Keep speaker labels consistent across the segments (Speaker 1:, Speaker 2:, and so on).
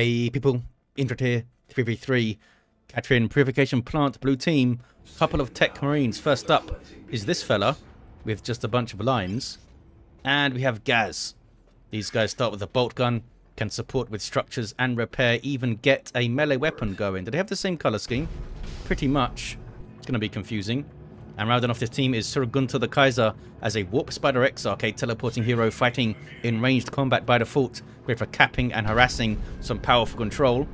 Speaker 1: Hey people, Indrid here, 3v3, Katrin Purification Plant, blue team, couple of tech marines. First up is this fella with just a bunch of lines. And we have Ghaz. These guys start with a bolt gun, can support with structures and repair, even get a melee weapon going. Do they have the same color scheme? Pretty much. It's going to be confusing. And rounding off this team is Sir the Kaiser as a Warp Spider Exarch, a teleporting hero fighting in ranged combat by default, great for capping and harassing some powerful control.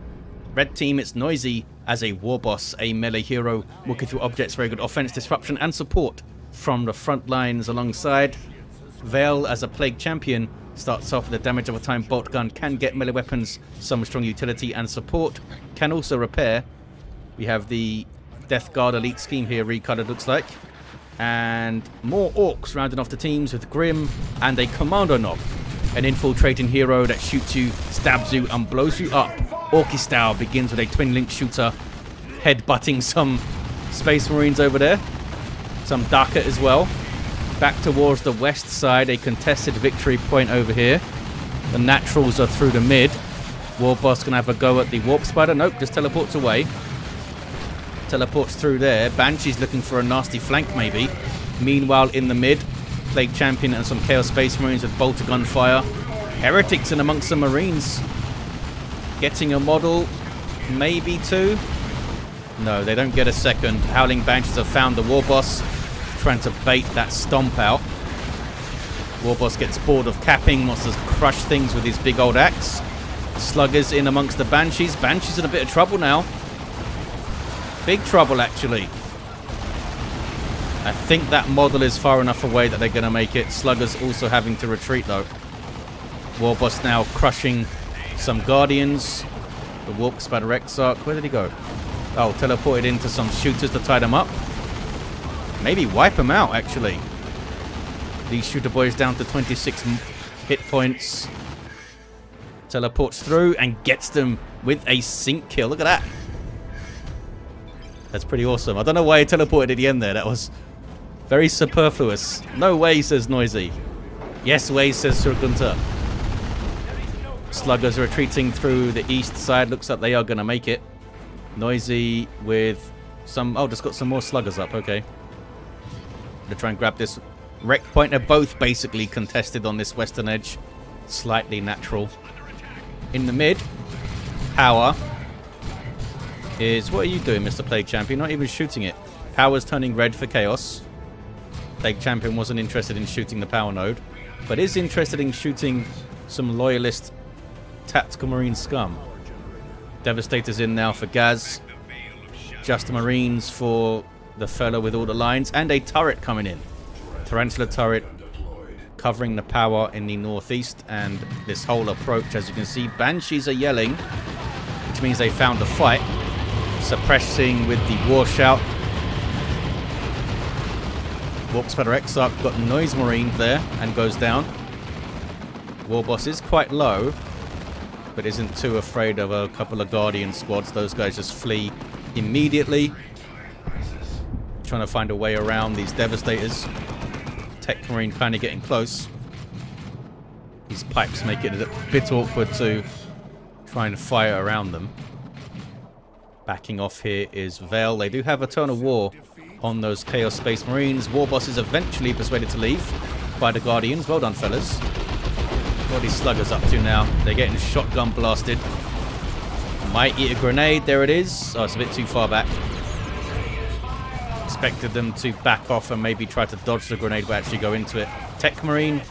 Speaker 1: Red team, it's Noisy as a War Boss, a melee hero, working through objects, very good offense, disruption and support from the front lines alongside. Vel as a Plague Champion starts off with a damage over time bolt gun, can get melee weapons, some strong utility and support, can also repair. We have the Death Guard Elite scheme here recolored looks like. And more Orcs rounding off the teams with Grimm and a Kommando Nob. An infiltrating hero that shoots you, stabs you and blows you up. Orky style begins with a twin link shooter headbutting some Space Marines over there. Some Dakka as well. Back towards the west side, a contested victory point over here. The Naturals are through the mid. Warboss gonna have a go at the Warp Spider. Nope, just teleports away. Teleports through there. Banshee's looking for a nasty flank, maybe. Meanwhile, in the mid, Plague Champion and some Chaos Space Marines with bolter gunfire. Heretics in amongst the Marines. Getting a model, maybe two. No, they don't get a second. Howling Banshees have found the Warboss, trying to bait that stomp out. Warboss gets bored of capping, wants to crush things with his big old axe. Sluggers in amongst the Banshees. Banshees in a bit of trouble now. Big trouble, actually. I think that model is far enough away that they're going to make it. Sluggers also having to retreat, though. Warboss now crushing some Guardians. The Warp Spider Exarch. Where did he go? Oh, teleported into some shooters to tie them up. Maybe wipe them out, actually. These shooter boys down to 26 hit points. Teleports through and gets them with a sync kill. Look at that. That's pretty awesome. I don't know why he teleported at the end there. That was very superfluous. No way, says Noisy. Yes way, says Sir Gunter. Sluggers retreating through the east side. Looks like they are going to make it. Noisy with some... Oh, just got some more sluggers up. Okay. To try and grab this req point. They're both basically contested on this western edge. Slightly natural. In the mid, Power is... What are you doing, Mr. Plague Champion? Not even shooting it. Power's turning red for Chaos. Plague Champion wasn't interested in shooting the Power Node, but is interested in shooting some Loyalist Tactical Marine scum. Devastator's in now for Ghaz. Just Marines for the fellow with all the lines. And a turret coming in. Tarantula turret covering the power in the northeast. And this whole approach, as you can see, Banshees are yelling, which means they found a fight suppressing with the war shout. Warp Spider Exarch got Noise Marine there and goes down. Warboss is quite low, but isn't too afraid of a couple of Guardian squads. Those guys just flee immediately. Trying to find a way around these Devastators. Tech Marine finally getting close. These pipes make it a bit awkward to try and fire around them. Backing off here is Vel. They do have a ton of War on those Chaos Space Marines. Warboss is eventually persuaded to leave by the Guardians. Well done, fellas. What are these sluggers up to now? They're getting shotgun blasted. Might eat a grenade. There it is. Oh, it's a bit too far back. Expected them to back off and maybe try to dodge the grenade but actually go into it. Tech Marine.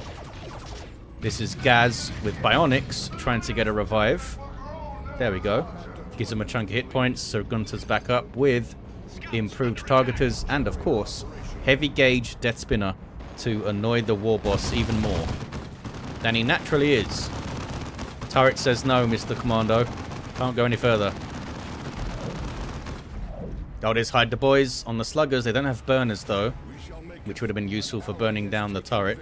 Speaker 1: This is Ghaz with Bionics trying to get a revive. There we go. Gives him a chunk of hit points, so Gunter's back up with improved targeters and, of course, heavy gauge Death Spinner to annoy the war boss even more than he naturally is. Turret says no, Mr. Commando. Can't go any further. There's hide the boys on the sluggers. They don't have burners, though, which would have been useful for burning down the turret.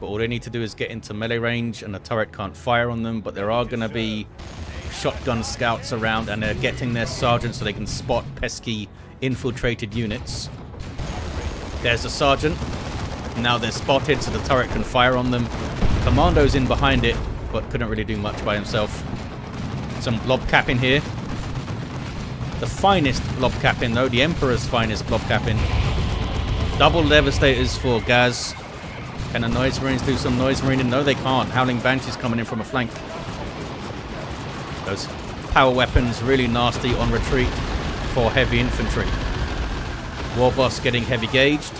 Speaker 1: But all they need to do is get into melee range, and the turret can't fire on them. But there are going to be shotgun scouts around and they're getting their sergeant so they can spot pesky infiltrated units. There's the sergeant. Now they're spotted so the turret can fire on them. Commando's in behind it, but couldn't really do much by himself. Some blob capping here. The finest blob capping, though. The Emperor's finest blob capping. Double Devastators for Ghaz. Can the Noise Marines do some Noise Marine? No, they can't. Howling Banshee's coming in from a flank. Power weapons really nasty on retreat for heavy infantry. Warboss getting heavy gauged.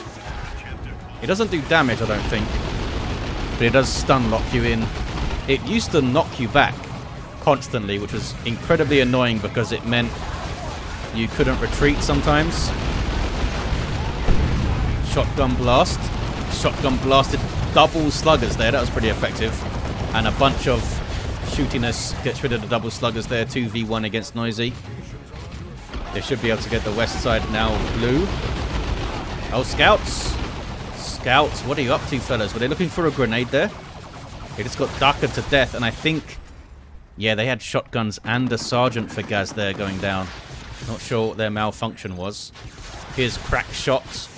Speaker 1: It doesn't do damage, I don't think. But it does stun lock you in. It used to knock you back constantly, which was incredibly annoying because it meant you couldn't retreat sometimes. Shotgun blast. Shotgun blasted double sluggers there. That was pretty effective. And a bunch of shootiness gets rid of the double sluggers there. 2v1 against Noisy. They should be able to get the west side now blue. Oh, scouts. Scouts, what are you up to, fellas? Were they looking for a grenade there? They just got darker to death, and I think... Yeah, they had shotguns and a sergeant for Ghaz there going down. Not sure what their malfunction was. Here's crack shots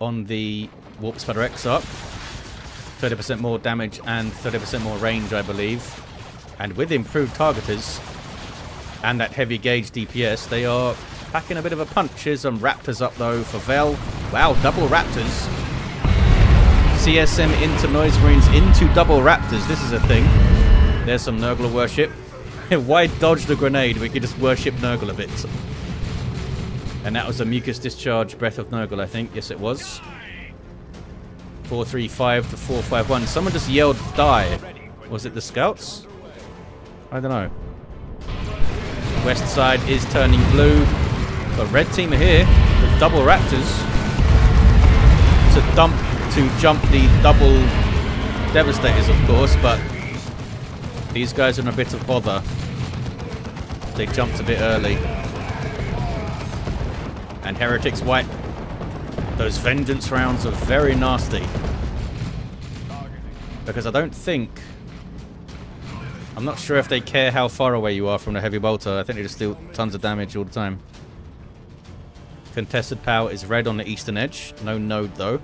Speaker 1: on the Warp Spider Exarch. 30% more damage and 30% more range, I believe. And with improved targeters and that heavy gauge DPS, they are packing a bit of a punch. Here's some Raptors up, though, for Vel. Wow, double Raptors. CSM into Noise Marines into double Raptors. This is a thing. There's some Nurgle worship. Why dodge the grenade? We could just worship Nurgle a bit. And that was a Mucus Discharge Breath of Nurgle, I think. Yes, it was. 435 to 451. Someone just yelled die. Was it the scouts? I don't know. West side is turning blue. But red team are here with double raptors to dump to jump the double devastators, of course, but these guys are in a bit of bother. They jumped a bit early. And Heretics White those vengeance rounds are very nasty. Because I don't think... I'm not sure if they care how far away you are from the heavy bolter. I think they just deal tons of damage all the time. Contested power is red on the eastern edge. No node though.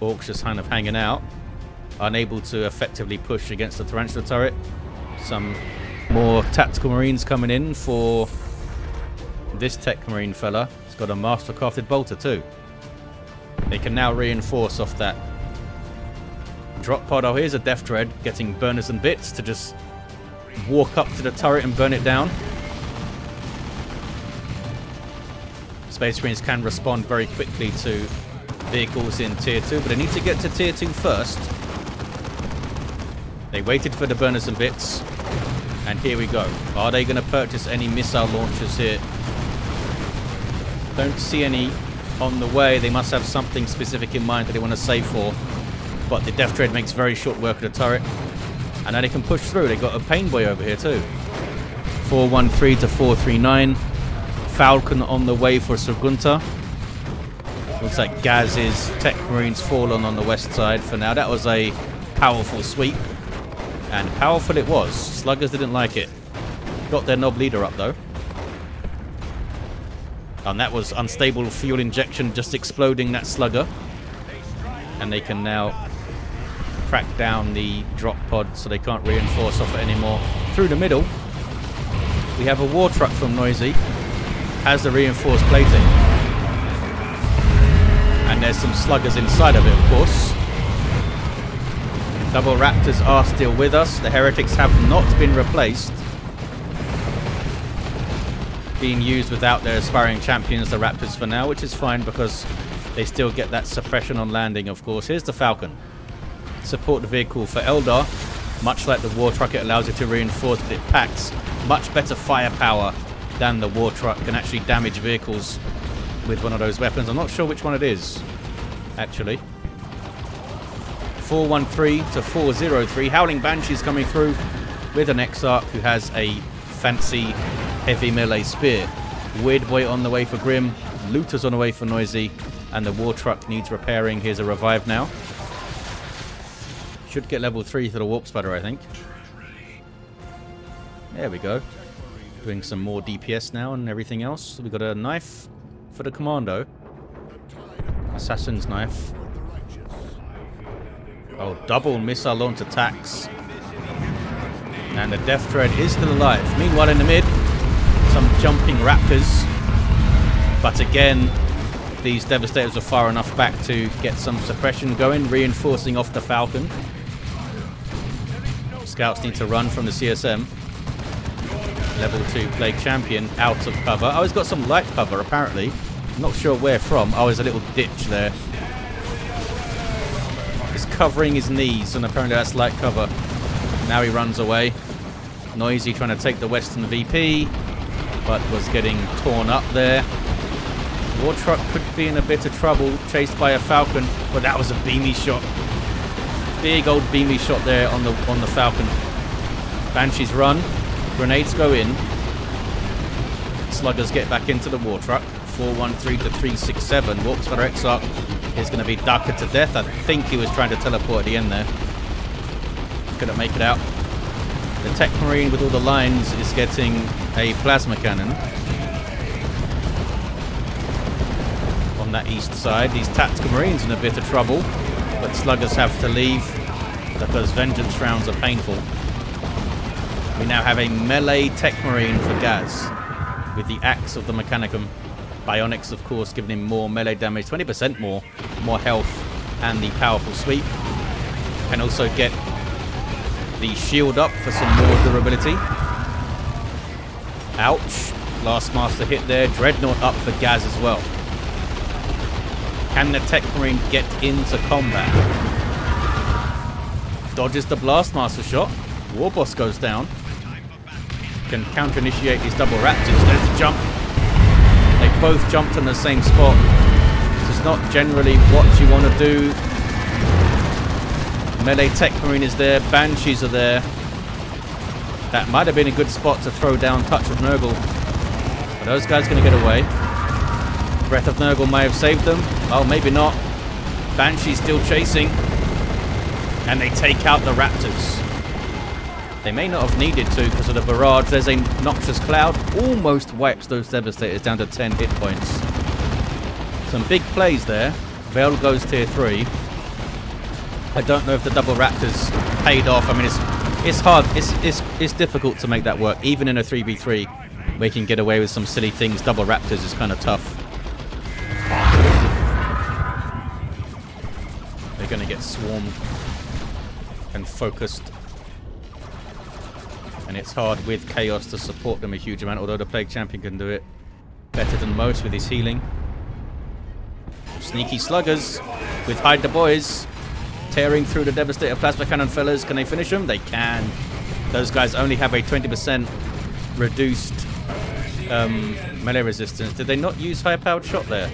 Speaker 1: Orcs just kind of hanging out. Unable to effectively push against the Tarantula turret. Some more tactical marines coming in for this tech marine fella. He's got a master crafted bolter too. They can now reinforce off that drop pod. Oh, here's a Deff Dread getting burners and bits to just walk up to the turret and burn it down. Space Marines can respond very quickly to vehicles in Tier 2, but they need to get to Tier 2 first. They waited for the burners and bits, and here we go. Are they going to purchase any missile launchers here? Don't see any on the way. They must have something specific in mind that they want to save for. But the Deff Dread makes very short work of the turret. And now they can push through. They've got a Pain Boy over here too. 413 to 439. Falcon on the way for Sir Gunter. Looks like Ghaz's Tech Marines fallen on the west side for now. That was a powerful sweep. And powerful it was. Sluggers didn't like it. Got their Nob leader up though. And that was unstable fuel injection just exploding that slugger. And they can now crack down the drop pod so they can't reinforce off it anymore. Through the middle, we have a war truck from Noisy. Has the reinforced plating. And there's some sluggers inside of it, of course. Double Raptors are still with us. The Heretics have not been replaced being used without their aspiring champions, the Raptors, for now, which is fine because they still get that suppression on landing, of course. Here's the Falcon. Support the vehicle for Eldar. Much like the War Truck, it allows you to reinforce, but it packs much better firepower than the War Truck. Can actually damage vehicles with one of those weapons. I'm not sure which one it is, actually. 413 to 403. Howling Banshee's coming through with an Exarch who has a fancy heavy melee spear. Weird Boy on the way for Grimm. Looter's on the way for Noisy. And the War Truck needs repairing. Here's a revive now. Should get level 3 for the Warp Spider, I think. There we go. Doing some more DPS now and everything else. we got a knife for the Commando. Assassin's knife. Oh, double missile launch attacks. And the Deff Dread is still alive. Meanwhile, in the mid, some jumping Raptors. But again, these Devastators are far enough back to get some suppression going, reinforcing off the Falcon. Scouts need to run from the CSM. Level 2 Plague Champion out of cover. Oh, he's got some light cover, apparently. Not sure where from. Oh, there's a little ditch there. He's covering his knees, and apparently that's light cover. Now he runs away. Noisy trying to take the Western VP, but was getting torn up there. War Truck could be in a bit of trouble, chased by a Falcon, but that was a beamy shot. Big old beamy shot there on the on the Falcon. Banshees run, grenades go in. Sluggers get back into the War Truck. 413 to 367. Walks for Exarch is going to be ducked to death. I think he was trying to teleport at the end there. Couldn't make it out. The Tech Marine with all the lines is getting a plasma cannon. On that east side, these Tactical Marines in a bit of trouble, but Sluggers have to leave because Vengeance rounds are painful. We now have a melee Tech Marine for Ghaz with the Axe of the Mechanicum. Bionics, of course, giving him more melee damage, 20% more, more health, and the powerful sweep. Can also get the shield up for some more durability. Ouch. Blastmaster hit there. Dreadnought up for Ghaz as well. Can the Tech Marine get into combat? Dodges the Blastmaster shot. Warboss goes down. Can counter-initiate these double raptors. There's the jump. They both jumped in the same spot. This is not generally what you want to do. Melee Tech Marine is there. Banshees are there. That might have been a good spot to throw down Touch of Nurgle. Are those guys going to get away? Breath of Nurgle may have saved them. Oh, maybe not. Banshee's still chasing. And they take out the Raptors. They may not have needed to because of the barrage. There's a Noxious Cloud. Almost wipes those Devastators down to 10 hit points. Some big plays there. Vel goes tier 3. I don't know if the double Raptors paid off. I mean, it's it's hard. It's, it's, it's difficult to make that work. Even in a 3v3, we can get away with some silly things. Double Raptors is kind of tough. And focused. And it's hard with Chaos to support them a huge amount, although the Plague Champion can do it better than most with his healing. Sneaky Sluggers with Hide the Boys tearing through the Devastator Plasma Cannon fellas. Can they finish them? They can. Those guys only have a 20% reduced um, melee resistance. Did they not use high-powered shot there?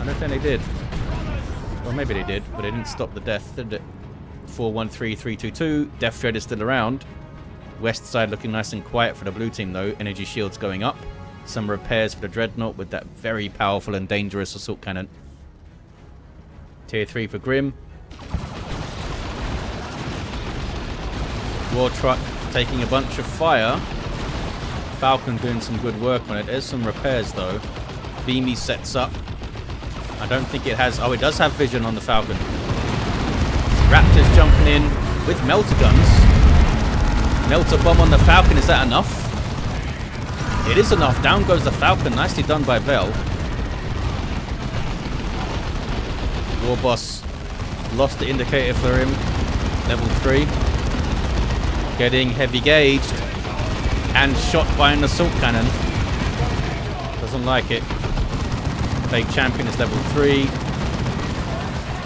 Speaker 1: I don't think they did. Well, maybe they did, but they didn't stop the death, did it? 413322. Deff Dread is still around. West side looking nice and quiet for the blue team, though. Energy shields going up. Some repairs for the Dreadnought with that very powerful and dangerous assault cannon. Tier 3 for Grimm. War Truck taking a bunch of fire. Falcon doing some good work on it. There's some repairs though. Beamy sets up. I don't think it has... Oh, it does have vision on the Falcon. Raptors jumping in with melter guns. Melter bomb on the Falcon. Is that enough? It is enough. Down goes the Falcon. Nicely done by Vel. Warboss lost the indicator for him. Level 3. Getting heavy gauged. And shot by an assault cannon. Doesn't like it. Plague Champion is level 3.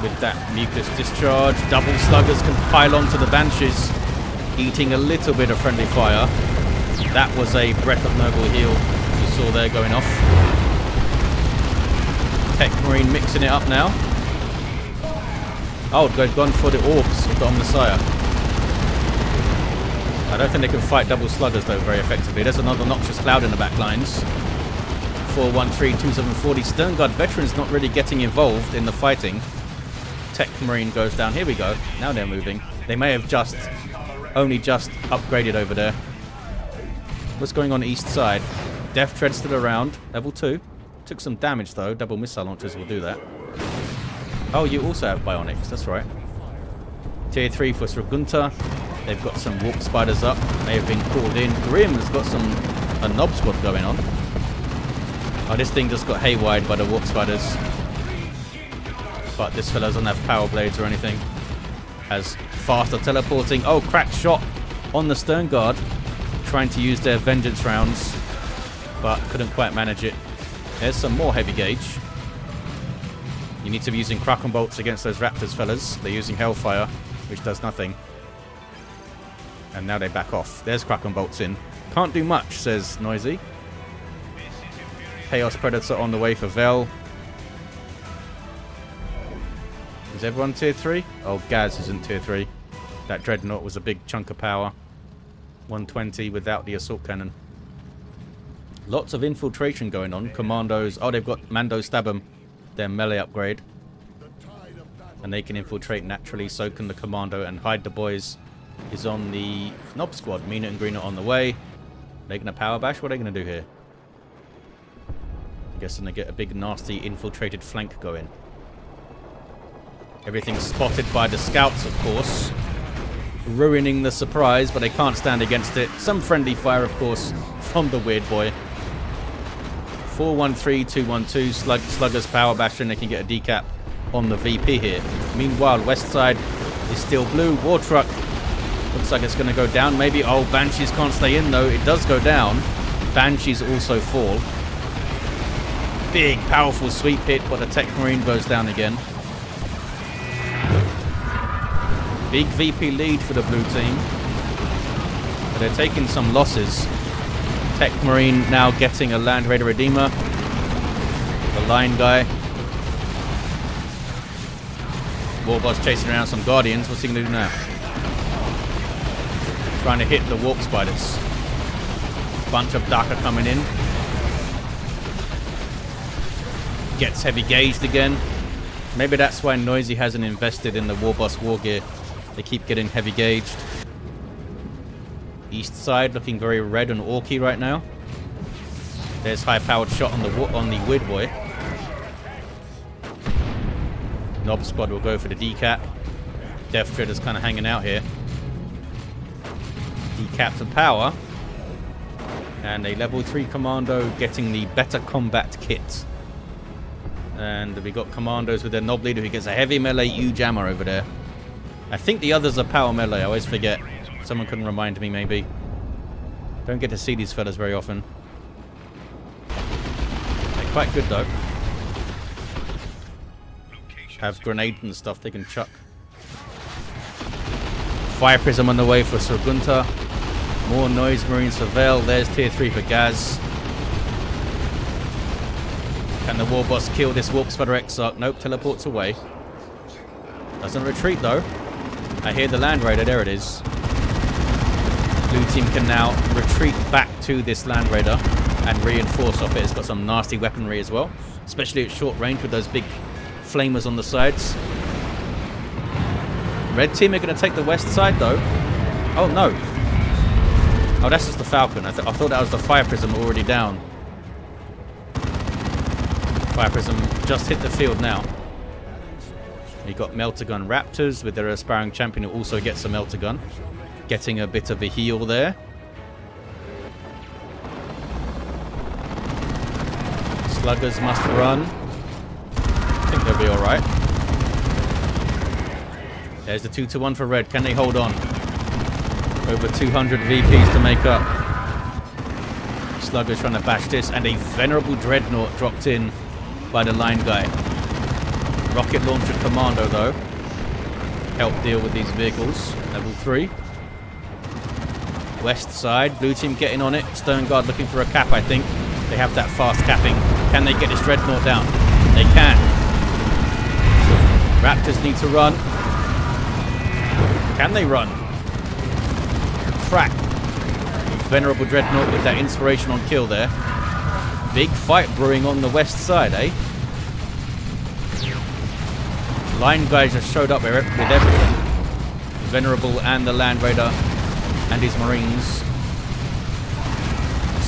Speaker 1: With that mucus discharge. Double sluggers can pile onto the Banshees. Eating a little bit of friendly fire. That was a Breath of Nurgle heal you saw there going off. Tech Marine mixing it up now. Oh, they've gone for the orbs of the Omnissiah. I don't think they can fight double sluggers though very effectively. There's another Noxious Cloud in the back lines. 413-2740. Sternguard veterans not really getting involved in the fighting. Tech Marine goes down. Here we go. Now they're moving. They may have just, only just upgraded over there. What's going on east side? Deff Dread still around. Level 2. Took some damage though. Double missile launchers will do that. Oh, you also have bionics. That's right. Tier 3 for Sir Gunter. They've got some warp spiders up. They have been called in. Grimm has got some a Nob squad going on. Oh, this thing just got haywired by the warp spiders. But this fella doesn't have power blades or anything. Has faster teleporting. Oh, cracked shot on the stern guard. Trying to use their vengeance rounds. But couldn't quite manage it. There's some more heavy gauge. You need to be using Kraken bolts against those raptors, fellas. They're using Hellfire, which does nothing. And now they back off. There's Kraken bolts in. Can't do much, says Noisy. Chaos Predator on the way for Vel. Is everyone tier 3? Oh, Ghaz is in tier 3. That Dreadnought was a big chunk of power. 120 without the assault cannon. Lots of infiltration going on. Commandos. Oh, they've got Mando stab them. Their melee upgrade. And they can infiltrate naturally. So can the Commando. And Hide the Boys is on the Nob Squad. Mina and Green are on the way. They're going to power bash. What are they going to do here? I guess they get a big, nasty, infiltrated flank going. Everything's spotted by the scouts, of course. Ruining the surprise, but they can't stand against it. Some friendly fire, of course, from the weird boy. 413-212 Slug, Sluggers power bashing. They can get a decap on the VP here. Meanwhile, West Side is still blue. War Truck looks like it's going to go down. Maybe, oh, Banshees can't stay in though. It does go down. Banshees also fall. Big, powerful sweep hit, but the Tech Marine goes down again. Big VP lead for the blue team. But they're taking some losses. Tech Marine now getting a Land Raider Redeemer. The line guy. Warboss chasing around some Guardians. What's he going to do now? Trying to hit the Warp Spiders. Bunch of Daka coming in. Gets heavy gauged again. Maybe that's why Noisy hasn't invested in the Warboss War Gear. They keep getting heavy gauged. East side looking very red and orky right now. There's high powered shot on the on the Weird Boy. Nob squad will go for the decap. Death Dreader's kind of hanging out here. Decap to power. And a level 3 commando getting the better combat kit. And we got commandos with their Nob leader who gets a heavy melee ammo over there. I think the others are power melee, I always forget. Someone can remind me, maybe. Don't get to see these fellas very often. They're quite good, though. Have grenades and stuff they can chuck. Fire Prism on the way for Sir Gunter. More Noise Marines for Vel. There's tier 3 for Ghaz. Can the War Boss kill this Warp Spider Exarch? Nope, teleports away. Doesn't retreat, though. I hear the Land Raider. There it is. Blue team can now retreat back to this Land Raider and reinforce off it. It's got some nasty weaponry as well, especially at short range with those big flamers on the sides. Red team are going to take the west side though. Oh no. Oh, that's just the Falcon. I, th I thought that was the Fire Prism already down. Fire Prism just hit the field now. You got Melter Gun Raptors with their aspiring champion who also gets a Melter Gun getting a bit of a heal there. Sluggers must run. I think they'll be alright. There's the 2 to 1 for red. Can they hold on? Over 200 VPs to make up. Sluggers trying to bash this. And a Venerable Dreadnought dropped in by the line guy. Rocket Launcher Commando, though. Help deal with these vehicles. Level 3. West side. Blue team getting on it. Stern Guard looking for a cap, I think. They have that fast capping. Can they get this Dreadnought down? They can. Raptors need to run. Can they run? Crack. Venerable Dreadnought with that inspiration on kill there. Big fight brewing on the west side, eh? Line guys just showed up with everything. Venerable and the Land Raider and his marines.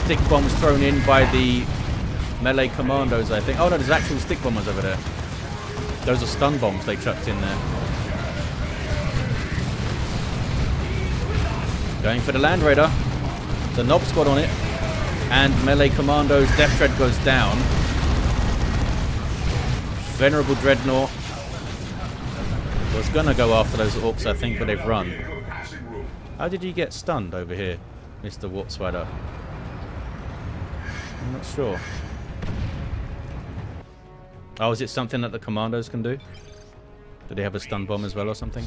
Speaker 1: Stick bombs thrown in by the melee commandos, I think. Oh no, there's actual stick bombers over there. Those are stun bombs they chucked in there. Going for the Land Raider. The Nob Squad on it. And Melee Commandos. Deff Dread goes down. Venerable Dreadnought was gonna go after those orcs, I think, but they've run. How did you get stunned over here, Mr. Warp? I'm not sure. Oh, is it something that the commandos can do? Do they have a stun bomb as well or something?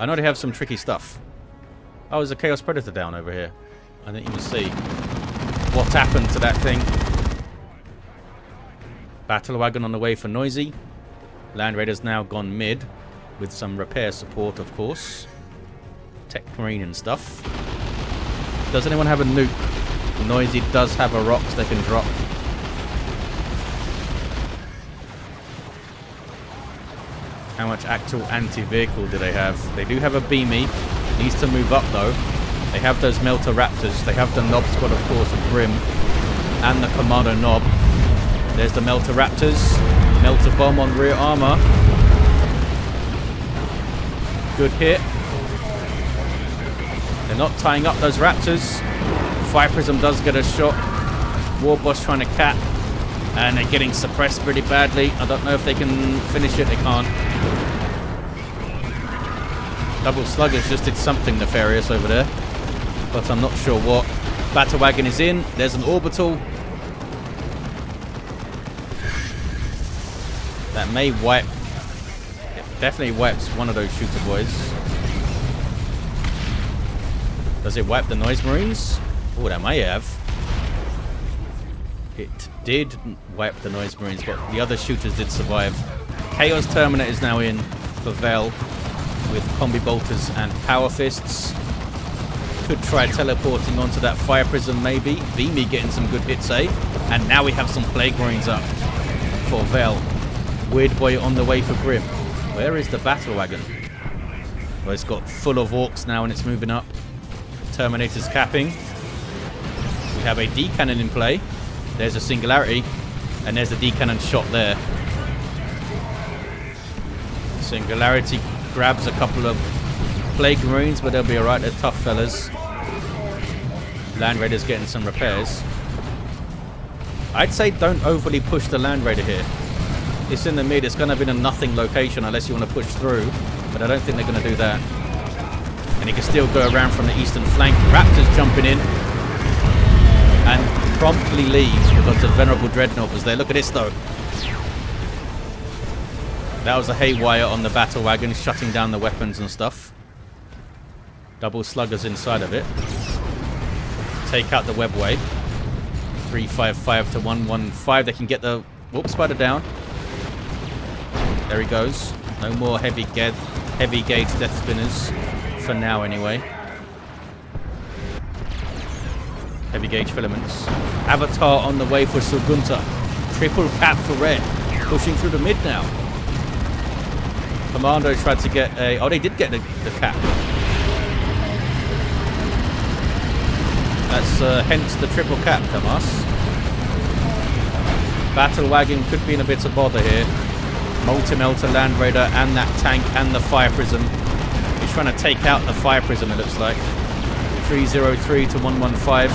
Speaker 1: I know they have some tricky stuff. Oh, there's a Chaos Predator down over here. I didn't even see what happened to that thing. Battle wagon on the way for Noisy. Land Raider's now gone mid with some repair support, of course. Tech Marine and stuff. Does anyone have a nuke? Noisy does have a rocks they can drop. How much actual anti-vehicle do they have? They do have a Beamy. Needs to move up though. They have those Melter Raptors. They have the Nob Squad, of course, of Grimm. And the Kommando Nob. There's the Melter Raptors. Melter Bomb on rear armor. Good hit. They're not tying up those Raptors. Fire Prism does get a shot. Warboss trying to cap. And they're getting suppressed pretty badly. I don't know if they can finish it. They can't. Double Sluggers just did something nefarious over there. But I'm not sure what. Battle Wagon is in. There's an Orbital. That may wipe... It definitely wipes one of those shooter boys. Does it wipe the Noise Marines? Oh, that may have. It did wipe the Noise Marines, but the other shooters did survive. Chaos Terminator is now in for Vel with Combi Bolters and Power Fists. Could try teleporting onto that Fire Prism maybe. Beamy getting some good hits, eh? And now we have some Plague Marines up for Vel. Weird Boy on the way for Grimm. Where is the Battle Wagon? Well, it's got full of Orcs now and it's moving up. Terminator's capping. We have a D-Cannon in play. There's a Singularity. And there's the D-Cannon shot there. Singularity grabs a couple of Plague Marines, but they'll be alright. They're tough fellas. Land Raider's getting some repairs. I'd say don't overly push the Land Raider here. It's in the mid. It's going to be in a nothing location unless you want to push through. But I don't think they're going to do that. And he can still go around from the eastern flank. Raptors jumping in. And promptly leaves because the Venerable Dreadnought was there. Look at this, though. That was a haywire on the battle wagon, shutting down the weapons and stuff. Double sluggers inside of it. Take out the webway. 355 to 115. They can get the Warp Spider down. There he goes. No more heavy, ga heavy gauge death spinners. For now, anyway. Heavy gauge filaments. Avatar on the way for Sir Gunter. Triple cap for red. Pushing through the mid now. Commando tried to get a... Oh, they did get the, the cap. That's uh, hence the triple cap, Tomas. Battle Wagon could be in a bit of bother here. Multi-Melter Land Raider and that tank and the Fire Prism. He's trying to take out the Fire Prism, it looks like. 303 to 115.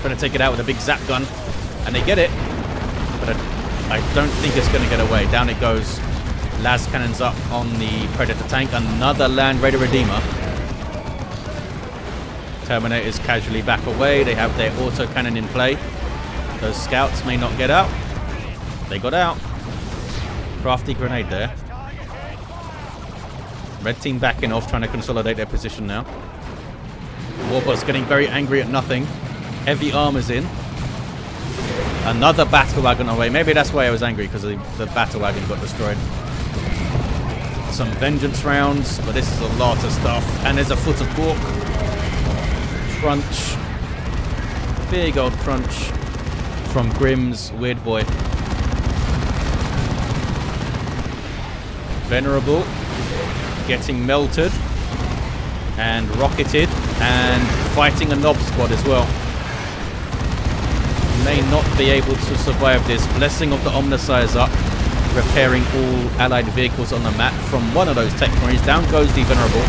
Speaker 1: Trying to take it out with a big zap gun. And they get it. But I, I don't think it's going to get away. Down it goes. Las cannons up on the Predator tank. Another Land Raider Redeemer. Terminators casually back away. They have their auto cannon in play. Those scouts may not get out. They got out. Crafty grenade there. Red team backing off, trying to consolidate their position now. Warboss getting very angry at nothing. Heavy armors in. Another battle wagon away. Maybe that's why I was angry, because the, the battle wagon got destroyed. Some vengeance rounds, but this is a lot of stuff. And there's a foot of Gork. Crunch. Big old crunch from Grimm's Weird Boy. Venerable getting melted and rocketed and fighting a Nob Squad as well. May not be able to survive this. Blessing of the Omnissiahs repairing all allied vehicles on the map from one of those tech marines. Down goes the Venerable.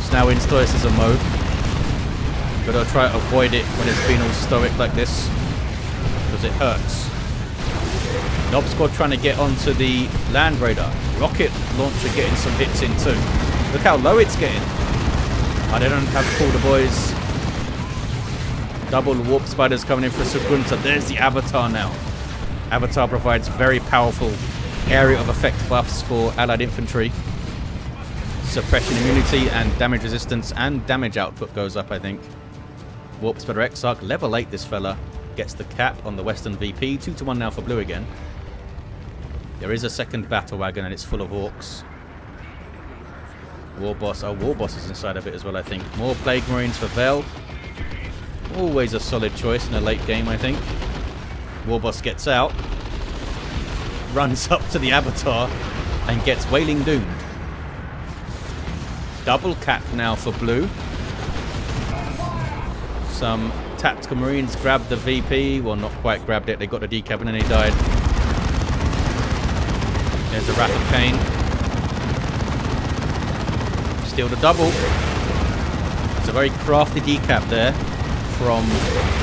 Speaker 1: It's now in stoicism mode. But I'll try to avoid it when it's been all stoic like this. Because it hurts. Nob Squad trying to get onto the Land Raider. Rocket launcher getting some hits in too. Look how low it's getting. I don't have to call the boys. Double warp spiders coming in for Sir Gunter. There's the Avatar now. Avatar provides very powerful area of effect buffs for allied infantry. Suppression immunity and damage resistance and damage output goes up, I think. Warp Spider Exarch, level 8 this fella. Gets the cap on the Western VP. 2 to 1 now for blue again. There is a second battle wagon and it's full of orcs. War Boss. Oh, War Boss is inside of it as well, I think. More Plague Marines for Vel. Always a solid choice in a late game, I think. War Boss gets out. Runs up to the Avatar and gets Wailing Doomed. Double cap now for blue. Some tactical marines grabbed the VP. Well, not quite grabbed it. They got the decap and then he died. There's the Wrath of Khaine. Steal the double. It's a very crafty decap there from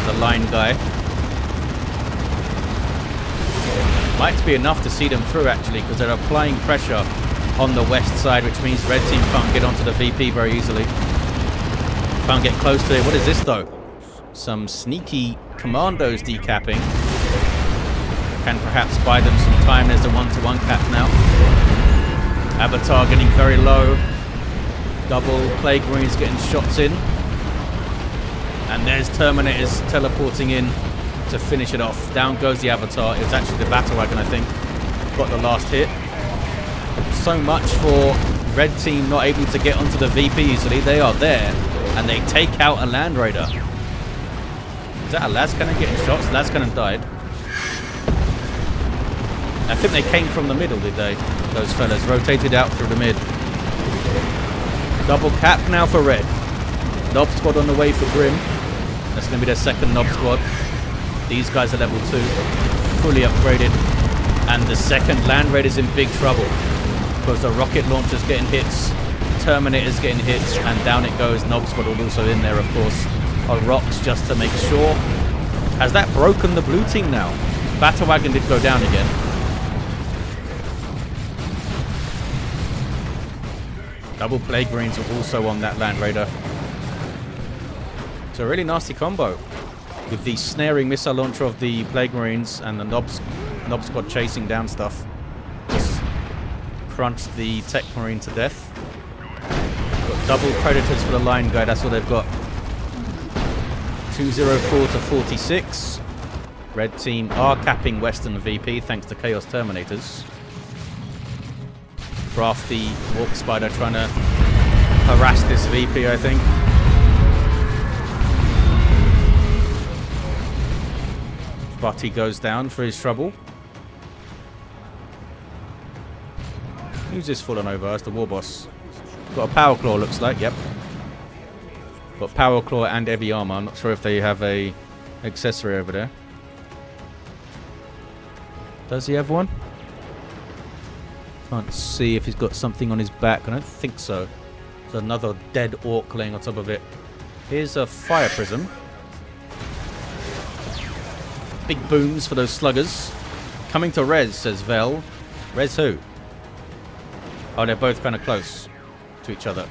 Speaker 1: the line guy. Might be enough to see them through actually because they're applying pressure on the west side which means red team can't get onto the VP very easily. Can't get close to it. What is this though? Some sneaky commandos decapping. Can perhaps buy them some time. There's a one-to-one -one cap now. Avatar getting very low. Double Plague Marines getting shots in. And there's Terminators teleporting in to finish it off. Down goes the Avatar. It's actually the Battle Wagon, I think. Got the last hit. So much for Red Team not able to get onto the VP easily. They are there. And they take out a Land Raider. Is that a Lascannon getting shots? Lascannon died. I think they came from the middle, did they? Those fellas. Rotated out through the mid. Double cap now for red. Nob squad on the way for Grimm. That's going to be their second Nob squad. These guys are level 2. Fully upgraded. And the second Land raid is in big trouble. Because the rocket launcher's getting hits. Terminator's getting hits. And down it goes. Nob squad also in there, of course. On rocks just to make sure. Has that broken the blue team now? Battle Wagon did go down again. Double Plague Marines are also on that Land Raider. It's a really nasty combo. With the snaring missile launcher of the Plague Marines and the Nob, Nob Squad chasing down stuff. Just crunched the Tech Marine to death. Got double Predators for the line guy, that's all they've got. 204 to 46. Red team are capping Western VP thanks to Chaos Terminators. Crafty Warp Spider trying to harass this VP, I think. But he goes down for his trouble. Who's this falling over? That's the War Boss. Got a Power Claw, looks like. Yep. Got Power Claw and heavy armor. I'm not sure if they have a accessory over there. Does he have one? Can't see if he's got something on his back. I don't think so. There's another dead orc laying on top of it. Here's a fire prism. Big booms for those sluggers. Coming to res, says Vel. Res who? Oh, they're both kind of close to each other.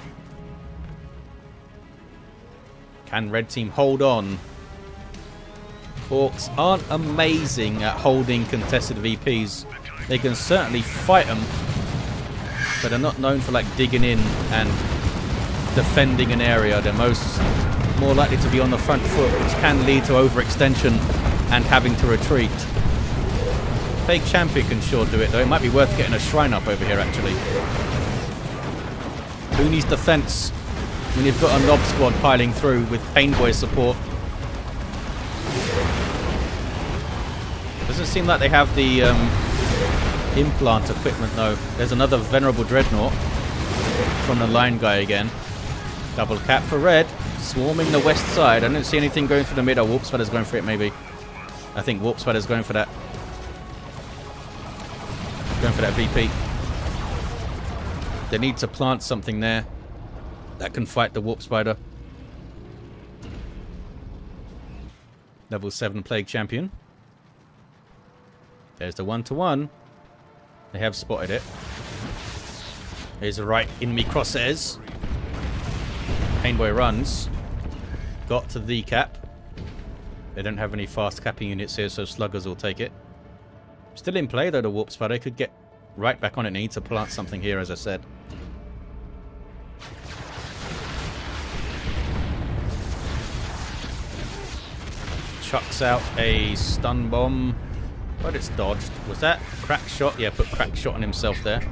Speaker 1: Can red team hold on? Orcs aren't amazing at holding contested VPs. They can certainly fight them, but they're not known for like digging in and defending an area. They're most more likely to be on the front foot, which can lead to overextension and having to retreat. Fake champion can sure do it though. It might be worth getting a shrine up over here actually. Who needs defense when you've got a Nob squad piling through with Painboy support? Doesn't seem like they have the um, implant equipment though. There's another Venerable Dreadnought from the line guy again. Double cap for red. Swarming the west side. I don't see anything going for the mid. Oh, Warp Spider's going for it maybe. I think Warp Spider's going for that. Going for that VP. They need to plant something there. That can fight the Warp Spider. Level 7 Plague Champion. There's the one-to-one. -one. They have spotted it. Here's the right in me crosshairs. Painboy runs. Got to the cap. They don't have any fast capping units here, so sluggers will take it. Still in play though, the warp spider could get right back on it. Need to plant something here, as I said. Chucks out a stun bomb. But it's dodged. Was that crack shot? Yeah, put crack shot on himself there.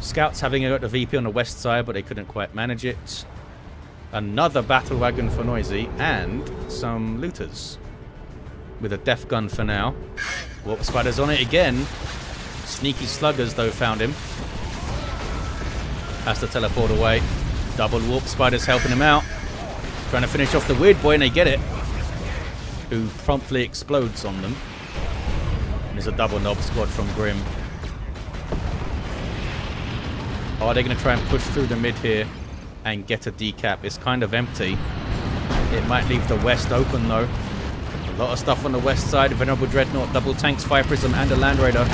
Speaker 1: Scouts having a VP on the west side, but they couldn't quite manage it. Another battle wagon for Noisy, and some Lootas. With a death gun for now. Warp Spider's on it again. Sneaky sluggers, though, found him. Has to teleport away. Double Warp Spider's helping him out. Trying to finish off the Weirdboy, and they get it. Who promptly explodes on them. And There's a double Nob squad from Grimm. Are they going to try and push through the mid here and get a decap? It's kind of empty. It might leave the west open though. A lot of stuff on the west side. Venerable Dreadnought, double tanks, Fire Prism, and a Land Raider.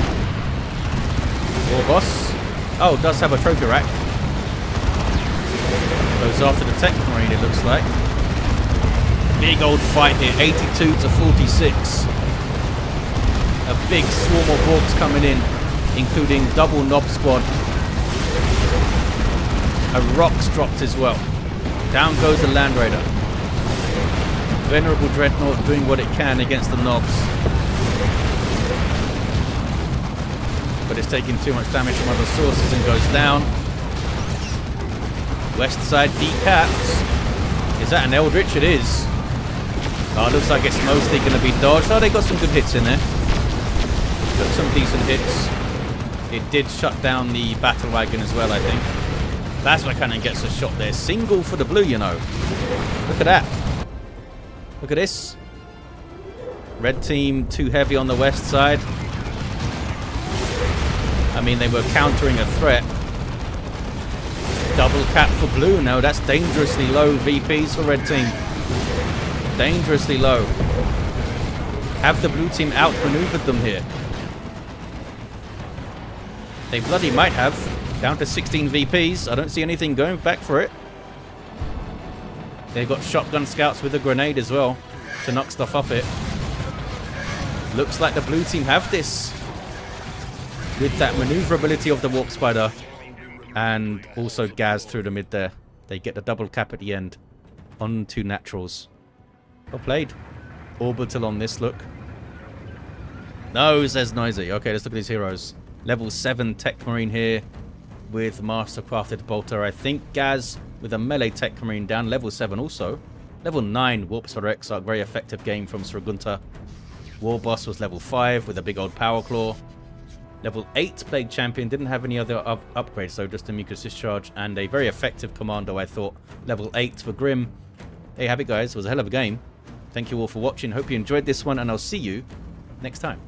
Speaker 1: War boss. Oh, does have a trophy rack. Goes after the Tech Marine, it looks like. Big old fight here, 82 to 46 a big swarm of Orks coming in, including double Nob squad. A rock's dropped as well. Down goes the Land Raider. Venerable Dreadnought doing what it can against the Nobs. But it's taking too much damage from other sources and goes down. West side decaps. Is that an Eldritch? It is. Oh, looks like it's mostly going to be dodged. Oh, they got some good hits in there got some decent hits. It did shut down the battle wagon as well, I think. That's what kind of gets a shot there. Single for the blue, you know. Look at that. Look at this. Red team too heavy on the west side. I mean, they were countering a threat. Double cap for blue. No, that's dangerously low VPs for red team. Dangerously low. Have the blue team outmaneuvered them here? They bloody might have. Down to 16 VPs. I don't see anything going back for it. They've got shotgun scouts with a grenade as well to knock stuff off it. Looks like the blue team have this. With that maneuverability of the Warp Spider. And also Ghaz through the mid there. They get the double cap at the end. On two naturals. Well played. Orbital on this look. No, says Noisy. Okay, let's look at these heroes. Level 7 Tech Marine here with Mastercrafted Bolter. I think Ghaz with a melee Tech Marine down. Level 7 also. Level 9 Warp Spider Exarch. Very effective game from Sir Gunter. War Boss was level 5 with a big old Power Claw. Level 8 Plague Champion didn't have any other up upgrades, so just a Mucus Discharge and a very effective Kommando, I thought. Level 8 for Grimm. There you have it, guys. It was a hell of a game. Thank you all for watching. Hope you enjoyed this one, and I'll see you next time.